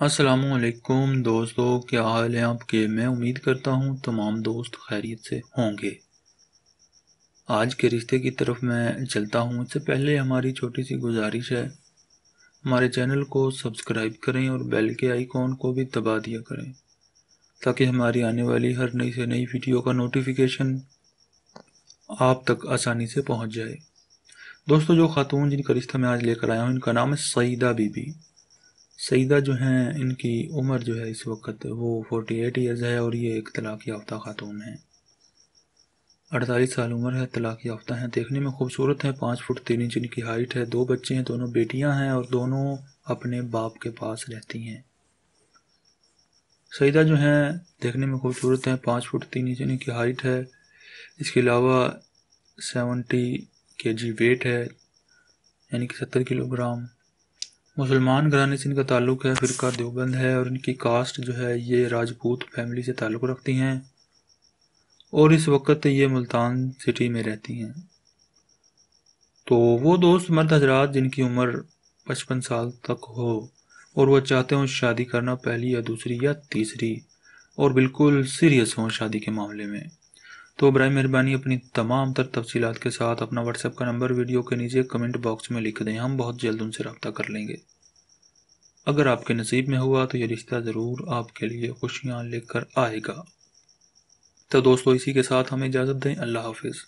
असलकुम दोस्तों, क्या हाल है आपके? मैं उम्मीद करता हूँ तमाम दोस्त खैरियत से होंगे। आज के रिश्ते की तरफ़ मैं चलता हूँ। इससे पहले हमारी छोटी सी गुजारिश है, हमारे चैनल को सब्सक्राइब करें और बेल के आइकॉन को भी दबा दिया करें, ताकि हमारी आने वाली हर नई से नई वीडियो का नोटिफिकेशन आप तक आसानी से पहुँच जाए। दोस्तों, जो खातून जिनका रिश्ता मैं आज लेकर आया हूँ, इनका नाम है सईदा बीबी। सईदा जो हैं, इनकी उम्र जो है इस वक्त वो फोर्टी एट ईयर्स है और ये एक तलाक़ याफ्ता ख़ातून है। अड़तालीस साल उम्र है, तलाक़ याफ्ता हैं। देखने में खूबसूरत हैं, पाँच फुट तीन इंच इनकी हाइट है। दो बच्चे हैं, दोनों बेटियाँ हैं और दोनों अपने बाप के पास रहती हैं। सईदा जो हैं, देखने में खूबसूरत हैं, पाँच फुट तीन इंच इनकी हाइट है। इसके अलावा सेवेंटी के जी वेट है, यानी कि सत्तर किलोग्राम मुसलमान घराने से इनका ताल्लुक़ है, फ़िरका देवबंद है और इनकी कास्ट जो है ये राजपूत फैमिली से ताल्लुक़ रखती हैं। और इस वक्त ये मुल्तान सिटी में रहती हैं। तो वो दोस्त मर्द हजरात जिनकी उम्र पचपन साल तक हो और वह चाहते हों शादी करना पहली या दूसरी या तीसरी और बिल्कुल सीरियस हों शादी के मामले में। तो बर मेहरबानी अपनी तमाम तर तफसीत के साथ अपना व्हाट्सएप का नंबर वीडियो के नीचे कमेंट बॉक्स में लिख दें। हम बहुत जल्द उनसे रबता कर लेंगे। अगर आपके नसीब में हुआ तो ये रिश्ता ज़रूर आपके लिए खुशियाँ लेकर आएगा। तो दोस्तों, इसी के साथ हमें इजाज़त दें। अल्लाह हाफिज़।